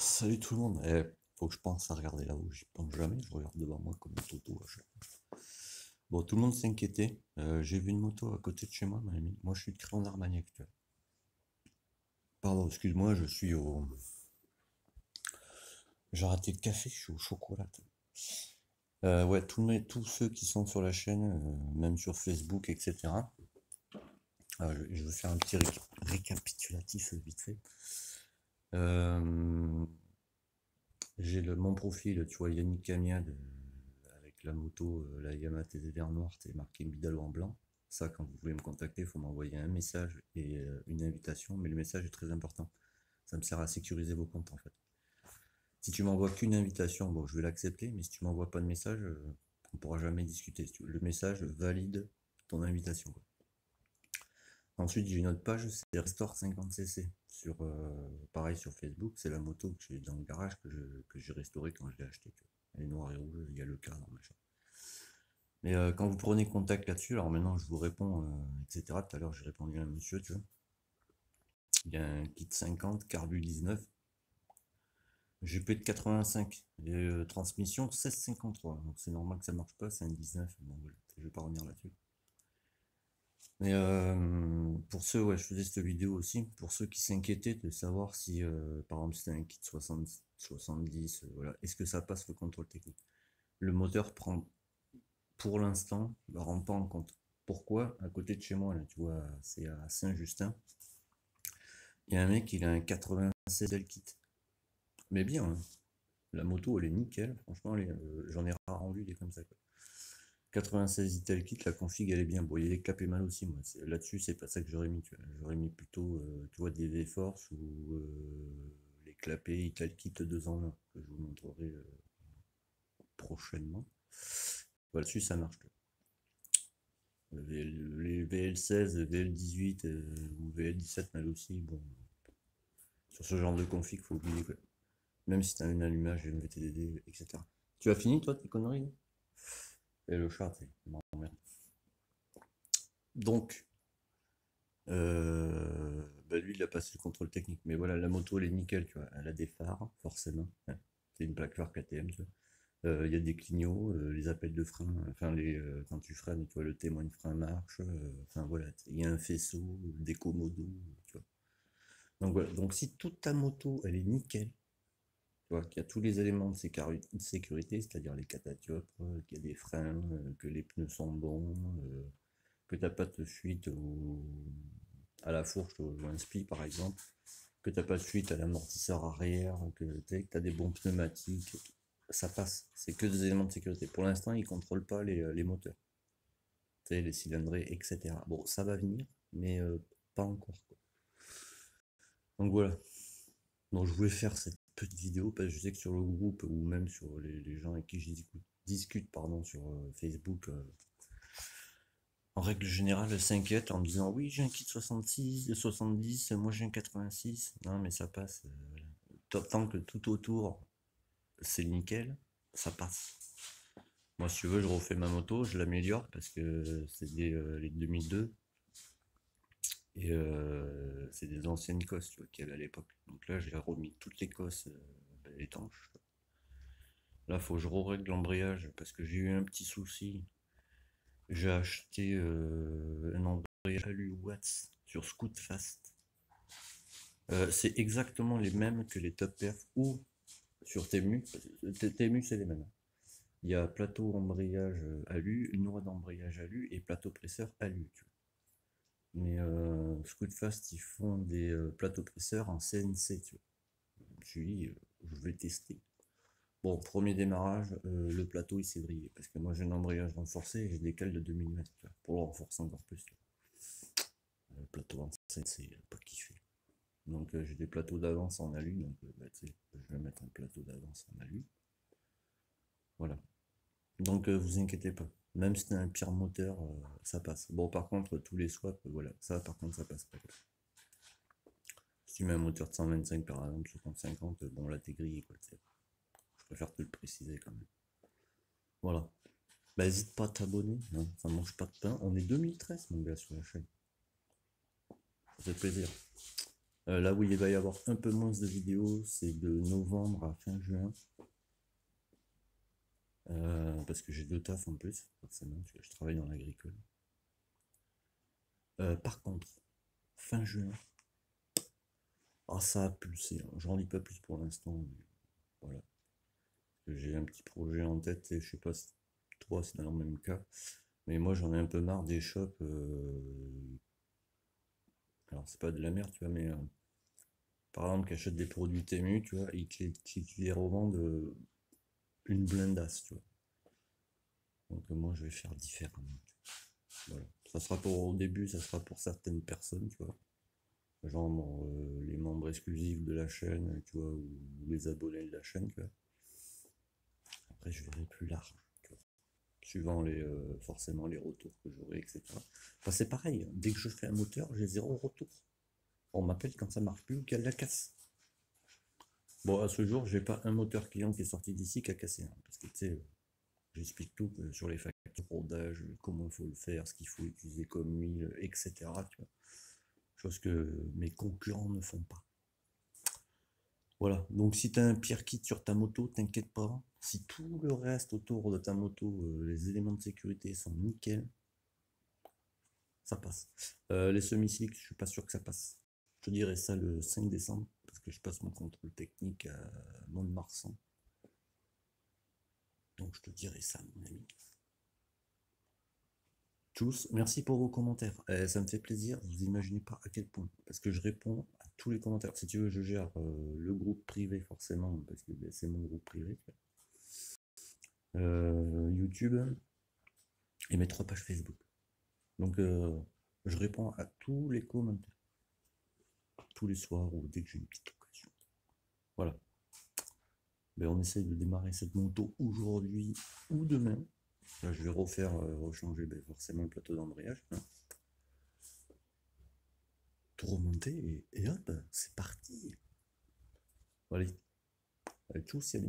Salut tout le monde. Eh, faut que je pense à regarder là-haut. J'y pense jamais. Je regarde devant moi comme une toto. Bon, tout le monde s'inquiétait. Euh, J'ai vu une moto à côté de chez moi, ma amie. Moi, je suis de Créon d'Armagnac. Pardon, excuse-moi, je suis au. J'ai raté le café, je suis au chocolat. Euh, ouais, tous, mes- tous ceux qui sont sur la chaîne, euh, même sur Facebook, etc. Euh, je, vais faire un petit ré- récapitulatif vite fait. Euh, j'ai le, mon profil, tu vois, Yannick Camiade, euh, avec la moto, euh, la Yamaha TZR noire, c'est marqué Bidalo en blanc. Ça, quand vous voulez me contacter, il faut m'envoyer un message et euh, une invitation, mais le message est très important. Ça me sert à sécuriser vos comptes en fait. Si tu m'envoies qu'une invitation, bon, je vais l'accepter, mais si tu m'envoies pas de message, on pourra jamais discuter. Le message valide ton invitation. Ensuite, j'ai une autre page, c'est Restore 50cc. Sur, euh, pareil sur Facebook, c'est la moto que j'ai dans le garage que je- que j'ai restaurée quand je l'ai achetée. Elle est noire et rouge, il y a le cadre, machin. Mais euh, quand vous prenez contact là-dessus, alors maintenant je vous réponds, euh, etc. Tout à l'heure j'ai répondu à un monsieur, tu vois. Il y a un kit 50, carbu 19, GP de 85, et, transmission 1653. Donc c'est normal que ça marche pas, c'est un 19. Bon, voilà, je vais pas revenir là-dessus. Mais pour ceux, ouais, je faisais cette vidéo aussi, pour ceux qui s'inquiétaient de savoir si, par exemple, c'était un kit 60, 70, euh, voilà, est-ce que ça passe le contrôle technique? Le moteur prend, pour l'instant, ne rend pas en compte. Pourquoi? À côté de chez moi, là, tu vois, c'est à Saint-Justin, il y a un mec, il a un 96 L kit. Mais bien, hein. La moto, elle est nickel, franchement, j'en ai rarement vu des comme ça. 96 Ital Kit, la config elle est bien. Bon, il les clapets mal aussi, moi. Là-dessus, c'est pas ça que j'aurais mis. J'aurais mis plutôt, euh, tu vois, des V-Force ou euh, les clapets Ital Kit 2 en 1, que je vous montrerai euh, prochainement. Voilà, dessus ça marche. les VL16, VL18 euh, ou VL17 mal aussi, bon. Sur ce genre de config, faut oublier quoi. Même si t'as un allumage MVTDD, etc. Tu as fini toi tes conneries? Et le chat. Donc, euh, bah, lui, il a passé le contrôle technique. Mais voilà, la moto, elle est nickel, tu vois. Elle a des phares, forcément. C'est une plaque phare KTM, tu vois. Euh, Il y a des clignots, euh, les appels de frein, enfin, les, euh, quand tu freines, tu vois, le témoin de frein marche. euh, enfin, voilà, il y a un faisceau, des commodos, tu vois. Donc, voilà. Donc, si toute ta moto, elle est nickel, qu'il y a tous les éléments de sécuri- de sécurité, c'est-à-dire les catadioptres, euh, qu'il y a des freins, euh, que les pneus sont bons, euh, que t'as pas de fuite à la fourche ou un spi par exemple, que t'as pas de fuite à l'amortisseur arrière, que tu as des bons pneumatiques, ça passe. C'est que des éléments de sécurité. Pour l'instant, ils contrôlent pas les, moteurs, tu les cylindrées, etc. Bon, ça va venir, mais pas encore. Donc voilà. Donc je voulais faire cette vidéo parce que je sais que sur le groupe ou même sur les, les gens avec qui je discute, discute pardon, sur euh, Facebook, euh, en règle générale, s'inquiètent en me disant oui j'ai un kit 66, 70, moi j'ai un 86. Non mais ça passe. euh, tant- que tout autour c'est nickel, ça passe. Moi si tu veux je refais ma moto, je l'améliore parce que c'est des, euh, les 2002 et euh, c'est des anciennes cosses qu'il y avait à l'époque. Donc là, j'ai remis toutes les cosses euh, étanches. Là, faut que je règle l'embrayage parce que j'ai eu un petit souci. J'ai acheté euh, un embrayage alu Watts sur Scootfast. C'est exactement les mêmes que les Top Perf ou sur Temu. Temu, c'est les mêmes. Il y a plateau embrayage alu, noix d'embrayage alu et plateau presseur alu. Mais euh, ils font des euh, plateaux presseurs en CNC, tu vois. Je me suis dit, euh, je vais tester. Bon, premier démarrage, euh, le plateau il s'est vrillé parce que moi j'ai un embrayage renforcé et j'ai des cales de 2 mm pour le renforcer encore plus. Le plateau en CNC, pas kiffé. Donc euh, j'ai des plateaux d'avance en alu, donc euh, bah, je vais mettre un plateau d'avance en alu. Voilà. Donc euh, vous inquiétez pas. Même si c'est un pire moteur, euh, ça passe. Bon par contre tous les swaps, euh, voilà, ça par contre ça passe pas. Si tu mets un moteur de 125 par exemple sur ton 50, euh, bon là t'es grillé quoi. Je préfère te le préciser quand même. Voilà. Bah hésite pas à t'abonner, hein, ça mange pas de pain. On est 2013 mon gars sur la chaîne. Ça fait plaisir. Euh, là où il va y avoir un peu moins de vidéos, c'est de novembre à fin juin. Euh, parce que j'ai deux tafs en plus, forcément, je travaille dans l'agricole. Euh, par contre, fin juin, ah, ça a pulsé. Hein. J'en lis pas plus pour l'instant. Voilà. J'ai un petit projet en tête et je sais pas si toi c'est dans le même cas. Mais moi j'en ai un peu marre des shops. Euh, alors c'est pas de la merde, tu vois, mais euh, par exemple qui achètent des produits Temu, tu vois, et les revendent une blindasse, tu vois. Donc moi je vais faire différemment. Voilà. Ça sera pour au début, ça sera pour certaines personnes, tu vois genre euh, les membres exclusifs de la chaîne, tu vois, ou les abonnés de la chaîne, tu vois. Après, je verrai plus large, suivant les, euh, forcément les retours que j'aurai, etc. Enfin, c'est pareil, hein. dès que je fais un moteur, j'ai zéro retour. On m'appelle quand ça marche plus ou qu'elle la casse. Bon, à ce jour, j'ai pas un moteur client qui est sorti d'ici qui a cassé, hein, parce que tu sais, j'explique tout euh, sur les factures, rodage, comment il faut le faire, ce qu'il faut utiliser comme huile, etc. Tu chose que mes concurrents ne font pas. Voilà, donc si tu as un pire kit sur ta moto, t'inquiète pas. Si tout le reste autour de ta moto, euh, les éléments de sécurité sont nickel, ça passe. Euh, les semi-cycles, je suis pas sûr que ça passe. Je te dirai ça le 5 décembre, que je passe mon contrôle technique à Mont-de-Marsan. Donc je te dirai ça, mon ami merci pour vos commentaires. Eh, ça me fait plaisir, vous imaginez pas à quel point. Parce que je réponds à tous les commentaires. Si tu veux, je gère euh, le groupe privé forcément, parce que ben, c'est mon groupe privé. Euh, YouTube et mes trois pages Facebook. Donc euh, je réponds à tous les commentaires. Tous les soirs ou dès que j'ai une petite occasion. Voilà. Ben, on essaye de démarrer cette moto aujourd'hui ou demain. Là, je vais refaire, euh, rechanger ben, forcément le plateau d'embrayage. Hein. Tout remonter et, hop, c'est parti. Allez, allez, tous, c'est